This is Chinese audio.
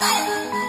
拜。